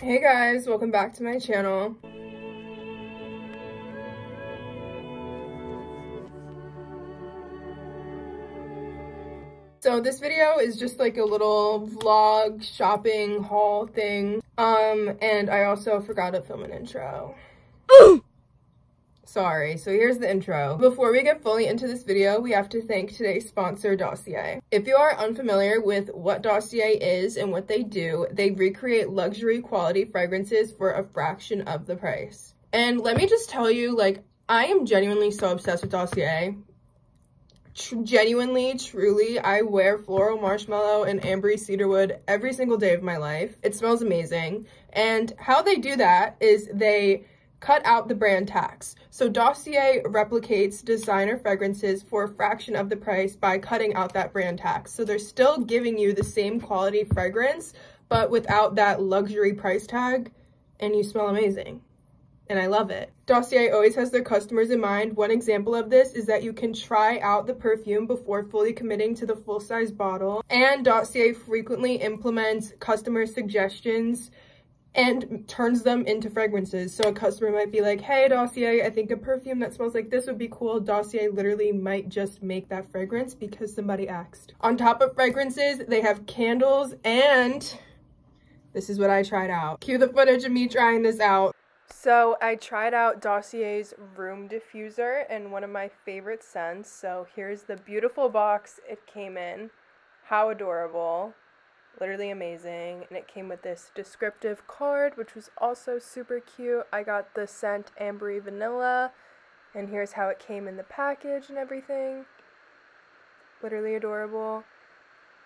Hey guys, welcome back to my channel. So this video is just like a little vlog shopping haul thing. Um, and I also forgot to film an intro. Sorry, so here's the intro. Before we get fully into this video, we have to thank today's sponsor, Dossier. If you are unfamiliar with what Dossier is and what they do, they recreate luxury quality fragrances for a fraction of the price. And let me just tell you, like, I am genuinely so obsessed with Dossier. Tr genuinely, truly, I wear floral marshmallow and ambery cedarwood every single day of my life. It smells amazing. And how they do that is they cut out the brand tax. So Dossier replicates designer fragrances for a fraction of the price by cutting out that brand tax. So they're still giving you the same quality fragrance, but without that luxury price tag, and you smell amazing. And I love it. Dossier always has their customers in mind. One example of this is that you can try out the perfume before fully committing to the full-size bottle. And Dossier frequently implements customer suggestions and turns them into fragrances. So a customer might be like, hey, Dossier, I think a perfume that smells like this would be cool. Dossier literally might just make that fragrance because somebody asked. On top of fragrances, they have candles and this is what I tried out. Cue the footage of me trying this out. So I tried out Dossier's room diffuser and one of my favorite scents. So here's the beautiful box it came in. How adorable literally amazing. And it came with this descriptive card which was also super cute. I got the scent ambery vanilla and here's how it came in the package and everything. Literally adorable.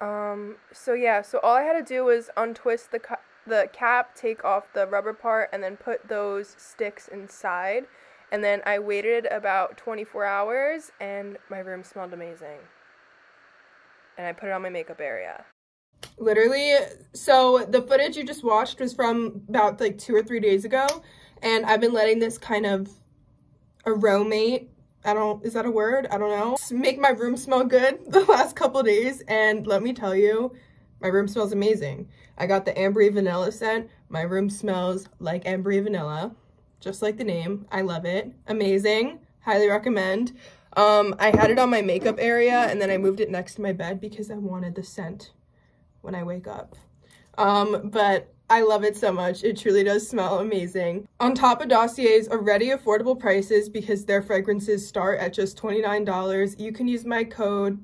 Um so yeah so all i had to do was untwist the ca- the cap take off the rubber part and then put those sticks inside. And then i waited about 24 hours and my room smelled amazing. And i put it on my makeup area literally so the footage you just watched was from about like two or three days ago and i've been letting this kind of aromate. I don't is that a word? I don't know. Make my room smell good the last couple days and let me tell you my room smells amazing. I got the ambery vanilla scent. My room smells like ambery vanilla just like the name. I love it. Amazing. Highly recommend. Um i had it on my makeup area and then i moved it next to my bed because i wanted the scent when I wake up. Um, but I love it so much. It truly does smell amazing. On top of Dossier's already affordable prices because their fragrances start at just $29, you can use my code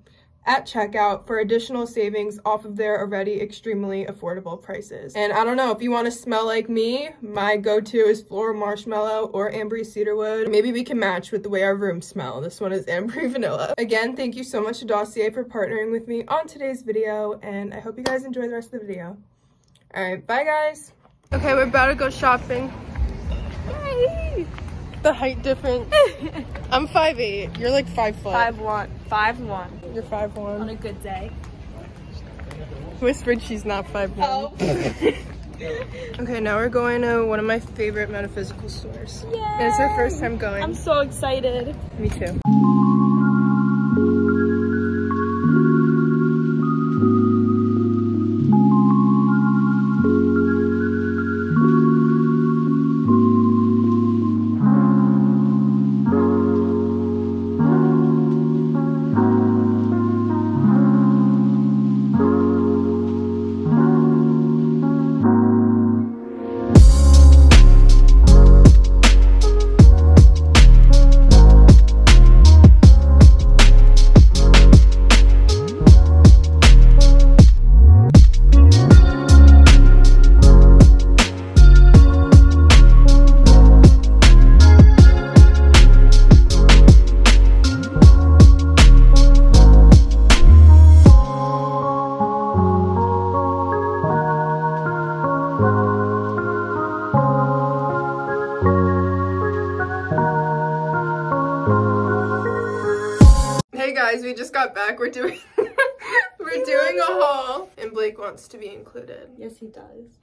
at checkout for additional savings off of their already extremely affordable prices. And I don't know, if you want to smell like me, my go-to is floral marshmallow or ambery cedarwood. Maybe we can match with the way our rooms smell. This one is ambery vanilla. Again, thank you so much to Dossier for partnering with me on today's video, and I hope you guys enjoy the rest of the video. All right, bye guys. Okay, we're about to go shopping. Yay! The height difference. I'm 5'8". You're like 5 foot. Five one. Five one. You're 5'1". On a good day. Whispered she's not 5'1". Oh. okay, now we're going to one of my favorite metaphysical stores. Yay! And it's our first time going. I'm so excited. Me too. Guys, we just got back. We're doing we're doing a haul and Blake wants to be included. Yes, he does.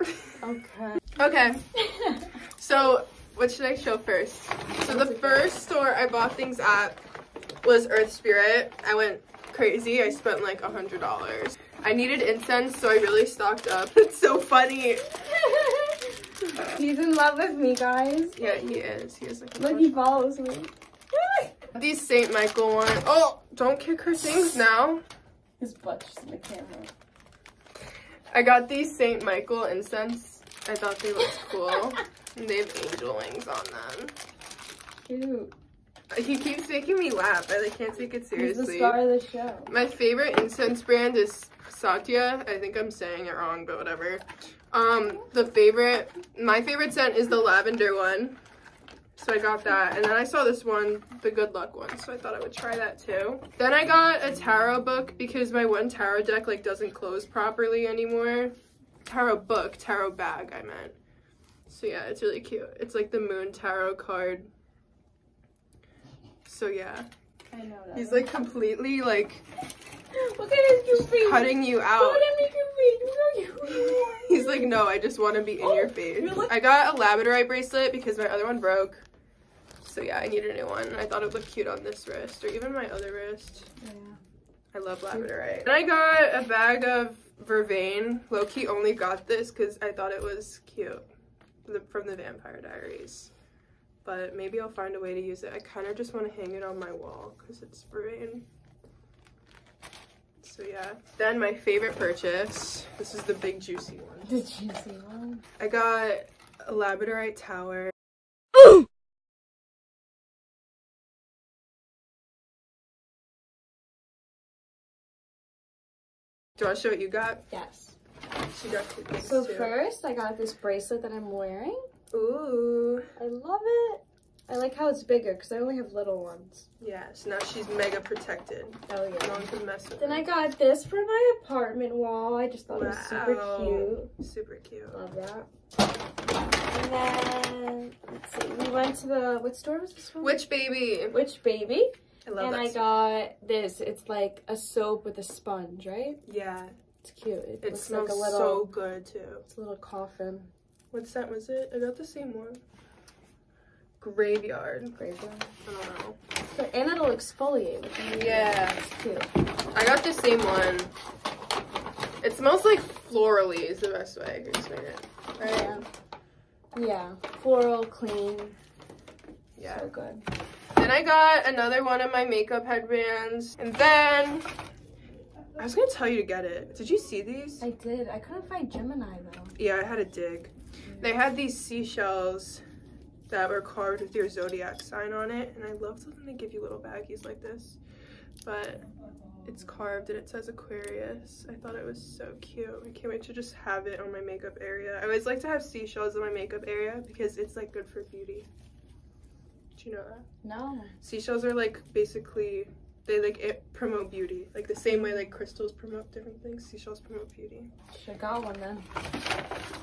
okay. Okay. So, what should I show first? So the first store I bought things at was Earth Spirit. I went crazy. I spent like a hundred dollars. I needed incense, so I really stocked up. It's so funny. He's in love with me, guys. Yeah, he is. He is like Look, he follows me. These St. Michael one. Oh, don't kick her things now. His butt's just in the camera. I got these St. Michael incense. I thought they looked cool. and they have angel wings on them. Cute. He keeps making me laugh. I like, can't take it seriously. He's the star of the show. My favorite incense brand is Satya. I think I'm saying it wrong, but whatever. Um, the favorite, my favorite scent is the lavender one. So I got that. And then I saw this one, the good luck one. So I thought I would try that too. Then I got a tarot book because my one tarot deck like doesn't close properly anymore. Tarot book, tarot bag, I meant. So yeah, it's really cute. It's like the moon tarot card. So yeah, I know that. he's like completely like Look at his cute face. cutting you out. Look at his cute face. Look you. He's like, no, I just want to be in Oh, your face. I got a labradorite bracelet because my other one broke. So yeah, I needed a new one. I thought it would look cute on this wrist or even my other wrist. Yeah. I love labradorite. And I got a bag of vervain. Loki only got this because I thought it was cute the- from the Vampire Diaries. But maybe I'll find a way to use it. I kind of just want to hang it on my wall because it's vervain. So yeah. Then my favorite purchase. This is the big juicy one. The juicy one? I got a labradorite tower. Do you want to show what you got? Yes. She got two things So too. first, I got this bracelet that I'm wearing. Ooh. I love it. I like how it's bigger because I only have little ones. Yeah, so now she's mega protected. Oh yeah. No one can mess with Then her. I got this for my apartment wall. I just thought it was super cute. Super cute. Love that. And then let's see. We went to the what store was this one? Witch baby. Witch Baby. I love and that. I got this. It's like a soap with a sponge, right? yeah, It's cute. It, it smells like a little, so good too. it's a little coffin. What scent was it? I got the same one. Graveyard. Graveyard. I don't know. But, and it'll exfoliate. Yeah. cute. I got the same one. It smells like florally is the best way I can explain it. Right? Yeah. Yeah. Floral, clean. Yeah. So good. Then I got another one of my makeup headbands. And then I was gonna tell you to get it. Did you see these? I did. I couldn't find Gemini though. Yeah, I had a dig. They had these seashells that were carved with your zodiac sign on it, and I love when they give you little baggies like this. But it's carved and it says Aquarius. I thought it was so cute. I can't wait to just have it on my makeup area. I always like to have seashells in my makeup area because it's like good for beauty. Do you know that? No. Seashells are like basically they like it promote beauty. Like the same way like crystals promote different things, seashells promote beauty. Should got one then.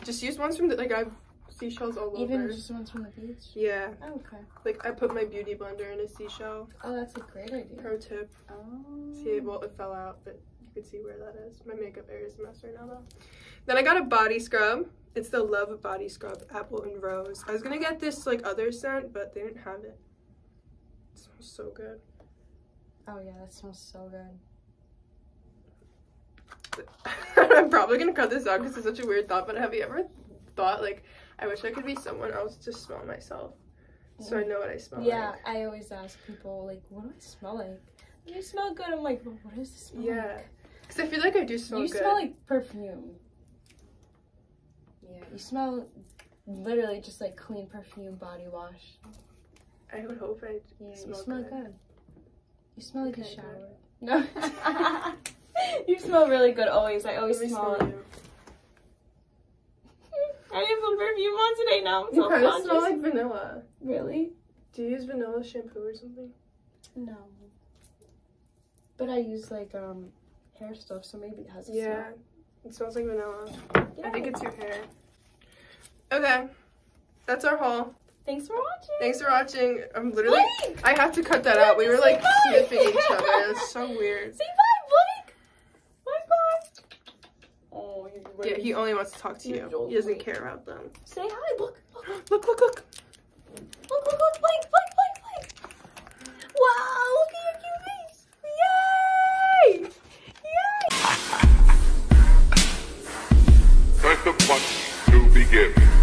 Just use ones from the like I have seashells all Even over. just ones from the beach. Yeah, Oh, okay. like I put my beauty blender in a seashell. Oh, that's a great idea. Pro tip. Oh. See, well, it fell out, but you can see where that is. My makeup area is a mess right now, though. Then I got a body scrub. It's the Love Body Scrub Apple and Rose. I was gonna get this like other scent, but they didn't have it. It smells so good. Oh yeah, that smells so good. I'm probably gonna cut this out because it's such a weird thought. But have you ever thought like, I wish I could be someone else to smell myself, so I know what I smell Yeah, like. I always ask people like, "What do I smell like?" You smell good. I'm like, well, "What does this smell Yeah, like?" because I feel like I do smell you good. smell like perfume. Yeah, you smell literally just like clean perfume body wash. I would hope I Yeah, smell, you smell good. good. You smell like Okay, a shower. No. you smell really good always. I always smell smell. I didn't put perfume on today now. I'm You kind of smell like vanilla. Really? Do you use vanilla shampoo or something? No. But I use like um hair stuff, so maybe it has a Yeah, it smells like vanilla. smell. I think it's your hair. Okay, that's our haul. Thanks for watching. Thanks for watching. I'm literally. Blake! I have to cut that out. We were like sniffing each other. It's so weird. Yeah, he only wants to talk to you. He doesn't care about them. Say hi. Look. Look, look, look. Look, look, look. Look! Look! Look! Look! Wow, look at your cute face. Yay! Yay! Set the punch to begin.